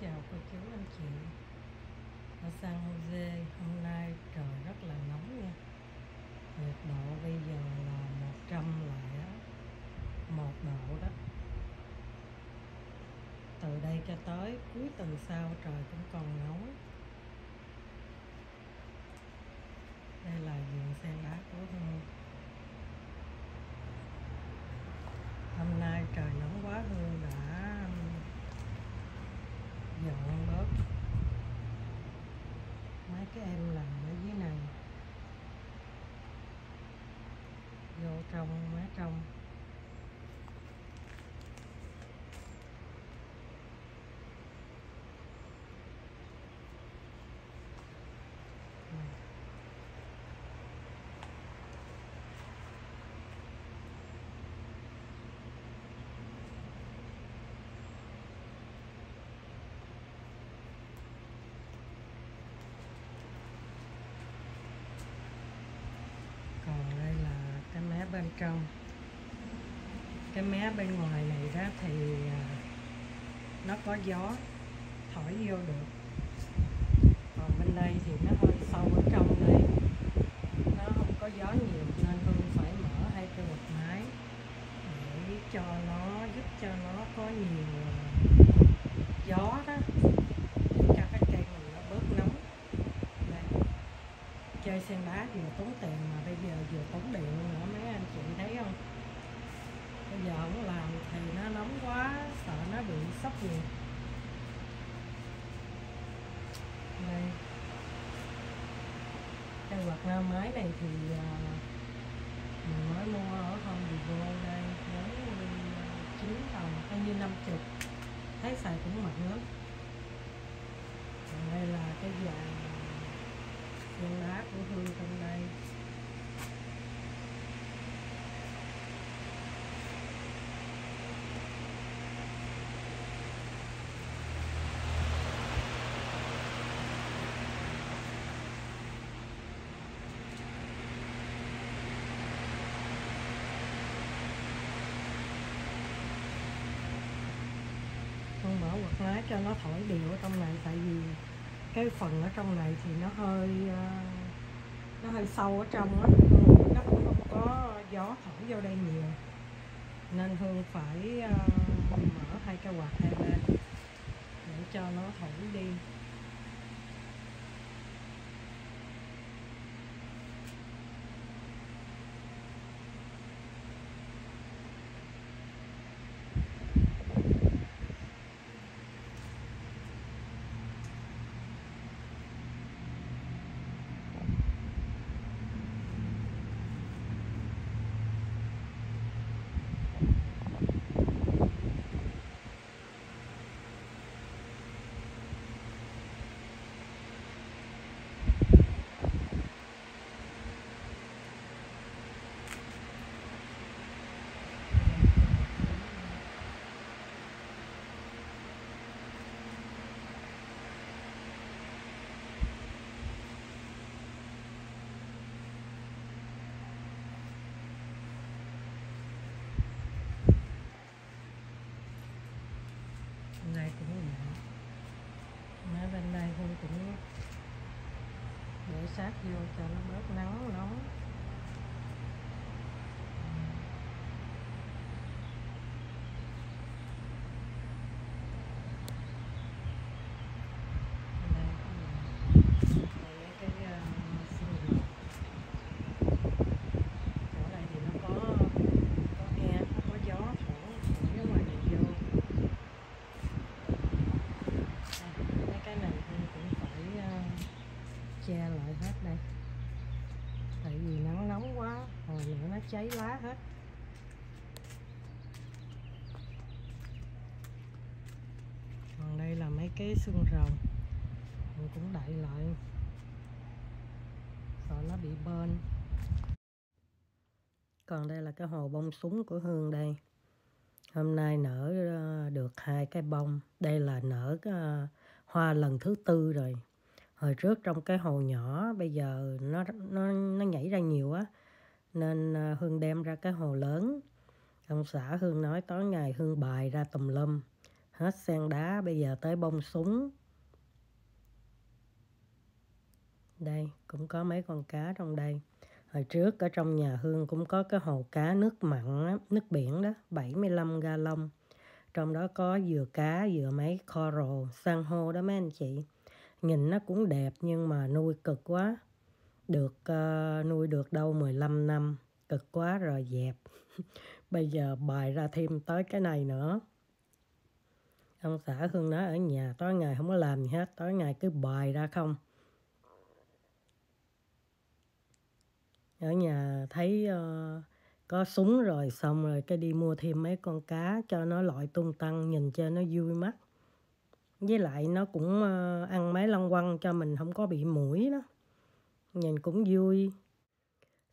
chào cô chú anh chị. Ở San Jose, hôm nay trời rất là nóng nha. Nhiệt độ bây giờ là 100 lại đó một độ đó. Từ đây cho tới cuối tuần sau trời cũng còn nóng. Đây là vườn sen đá của Hương hôm nay trời nóng quá Hương đã dọn bớt cái em làm ở dưới này. Vô trong má trong còn đây là bên trong. Cái mé bên ngoài này đó thì à, nó có gió thổi vô được. Còn bên đây thì nó hơi sâu ở trong đây. Nó không có gió nhiều nên hương phải mở hai cái quạt máy để cho nó, giúp cho nó có nhiều à, gió đó. Cho cái cây mình nó bớt nóng. Đây. Chơi sen đá vừa tốn tiền mà bây giờ vừa tốn điện nữa mấy anh chị thấy không? Bây giờ không làm thì nó nóng quá, sợ nó bị sốc gì đây. Cái quạt na máy này thì à, mình mới mua ở không Home vô đây với chín đồng hay như năm chục. Thấy xài cũng mạnh lắm. Còn đây là cái dàn sen đá của Hương trong đây con mở quạt lá cho nó thổi đều ở trong này, tại vì cái phần ở trong này thì nó hơi ờ, nó hơi sâu ở trong á. Nó cũng không có gió thổi vô đây nhiều. Nên hương phải ờ, mở hai cái quạt hai bên để cho nó thổi đi. Bên cũng vậy. Má bên đây hương cũng để sát vô cho nó bớt nắng nóng Đây cũng vậy. Đây cái ờ, xương ruột. chỗ này thì nó có có nghe nó có gió thổi thổi ở ngoài này vô đây, mấy cái này Hương cũng phải ờ, che lại hết đây tại vì nắng nóng quá hồi nữa nó cháy lá hết. Còn đây là mấy cái xương rồng. Mình cũng đậy lại. Sợ nó bị bên còn đây là cái hồ bông súng của Hương đây. Hôm nay nở ờ, được hai cái bông. Đây là nở ờ, hoa lần thứ tư rồi. Hồi trước trong cái hồ nhỏ, bây giờ nó nó nó nhảy ra nhiều á nên à, Hương đem ra cái hồ lớn. Ông xã Hương nói tối ngày Hương bài ra tùm lum hết sen đá bây giờ tới bông súng. Đây cũng có mấy con cá trong đây. Hồi trước ở trong nhà hương cũng có cái hồ cá nước mặn á, nước biển đó 75 ga lông trong đó có dừa cá dừa mấy coral san hô đó mấy anh chị. Nhìn nó cũng đẹp nhưng mà nuôi cực quá được uh, nuôi được đâu? 15 năm. Cực quá rồi dẹp. Bây giờ bài ra thêm tới cái này nữa. Ông xã hương nói ở nhà tối ngày không có làm gì hết tối ngày cứ bài ra không. Ở nhà thấy uh, có súng rồi xong rồi cái đi mua thêm mấy con cá cho nó loại tung tăng nhìn cho nó vui mắt. Với lại nó cũng uh, ăn mấy lăng quăng cho mình không có bị mũi đó nhìn cũng vui.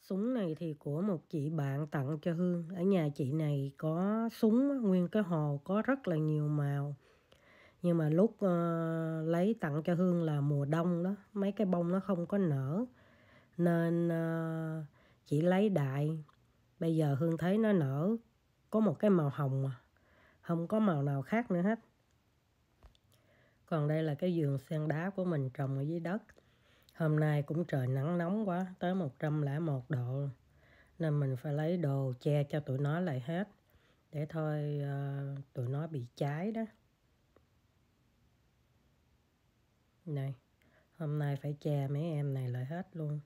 Súng này thì của một chị bạn tặng cho hương. Ở nhà chị này có súng nguyên cái hồ có rất là nhiều màu. Nhưng mà lúc uh, lấy tặng cho hương là mùa đông đó mấy cái bông nó không có nở. Nên uh, chị lấy đại. Bây giờ hương thấy nó nở có một cái màu hồng mà không có màu nào khác nữa hết. Còn đây là cái giường sen đá của mình trồng ở dưới đất hôm nay cũng trời nắng nóng quá tới 101 độ. Nên mình phải lấy đồ che cho tụi nó lại hết. Để thôi uh, tụi nó bị cháy đó. Này hôm nay phải che mấy em này lại hết luôn.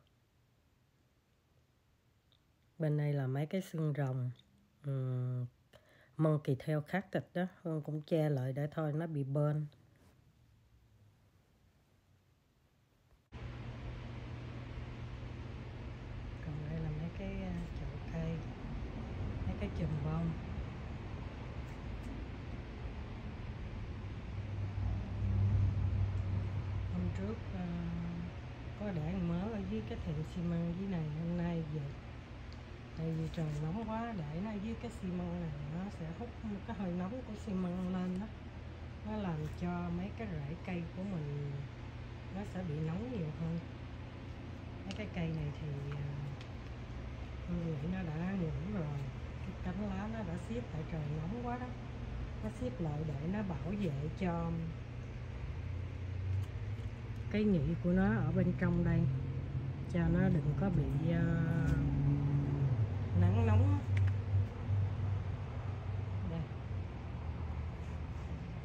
Bên đây là mấy cái xương rồng uhm, monkey theo khắc thịt đó. Hương cũng che lại để thôi nó bị bơn còn đây là mấy cái à, chậu cây mấy cái chùm bông hôm trước uh, có để mớ ở dưới cái thẹn xi măng dưới này hôm nay về. Tại vì trời nóng quá, để nó dưới cái xi măng này, nó sẽ hút cái hơi nóng của xi măng lên đó. Nó làm cho mấy cái rễ cây của mình, nó sẽ bị nóng nhiều hơn. Mấy cái cây này thì à, tôi nghĩ nó đã ngủ rồi. Cái cánh lá nó đã xếp tại trời nóng quá đó. Nó xếp lại để nó bảo vệ cho cái nhị của nó ở bên trong đây cho nó đừng có bị uh, nắng nóng. Đây.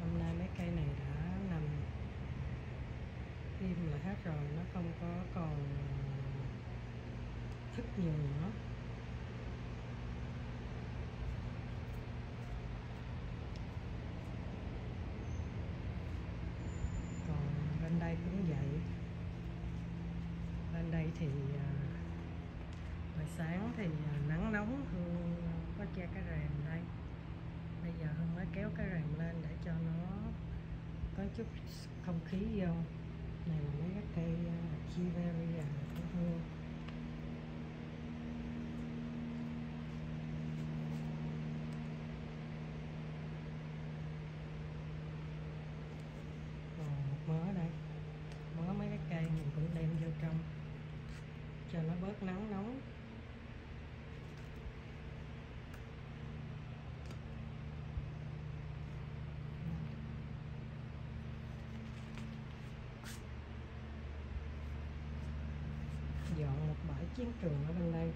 Hôm nay mấy cây này đã nằm im lại hết rồi nó không có còn thức nhiều nữa còn bên đây cũng vậy bên đây thì à, buổi sáng thì à, nắng nóng Hương à, có che cái rèm đây. Bây giờ Hương mới kéo cái rèm lên để cho nó có chút không khí vô. Này là mấy cái cây chiveria à, của Hương còn một mớ đây mớ mấy cái cây mình cũng đem vô trong cho nó bớt nắng nóng dọn một bãi chiến trường ở bên đây.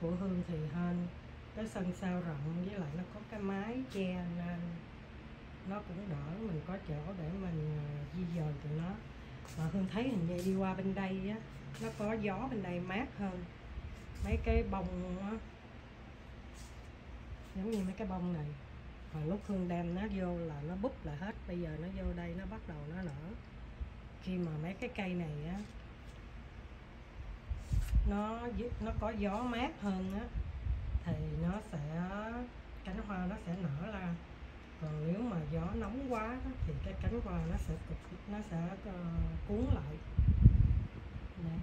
Của Hương thì hơn cái sân sao rộng, với lại nó có cái mái che nên nó cũng đỡ, mình có chỗ để mình ờ, di dời tụi nó. Mà Hương thấy hình như đi qua bên đây á, nó có gió bên đây mát hơn. Mấy cái bông á. Giống như mấy cái bông này. Hồi lúc Hương đem nó vô là nó búp là hết. Bây giờ nó vô đây, nó bắt đầu nó nở khi mà mấy cái cây này á nó nó có gió mát hơn á thì nó sẽ cánh hoa nó sẽ nở ra còn nếu mà gió nóng quá đó, thì cái cánh hoa nó sẽ nó sẽ uh, cuốn lại Đấy.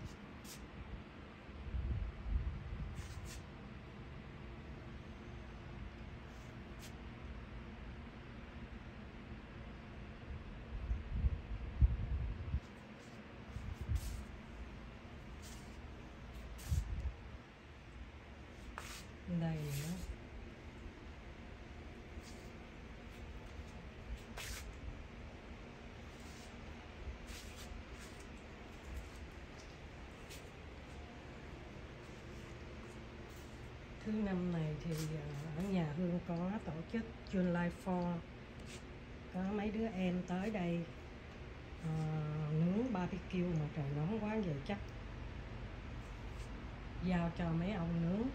đầy nữa. Thứ năm này thì à, ở nhà hương có tổ chức July 4 có mấy đứa em tới đây à, nướng barbecue mà trời nóng quá vậy chắc giao cho mấy ông nướng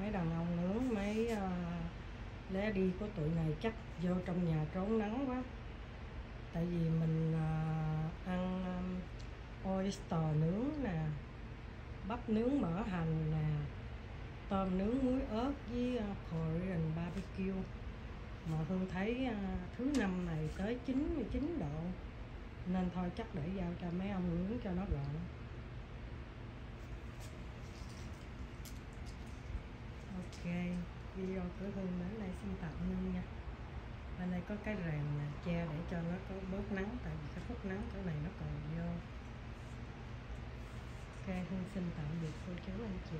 mấy đàn ông nướng mấy uh, đi của tụi này chắc vô trong nhà trốn nắng quá. Tại vì mình uh, ăn um, oyster nướng nè bắp nướng mỡ hành nè tôm nướng muối ớt với ờ, uh, Korean barbecue. Mà Hương thấy uh, thứ năm này tới 99 độ nên thôi chắc để giao cho mấy ông nướng cho nó gọn. Ok, video của Hương đến đây xin tạm ngưng nha. Bên đây có cái rèm nè, che để cho nó có bớt nắng, tại vì cái hút nắng chỗ này nó còn vô. Ok, Hương xin tạm biệt cô chú anh chị.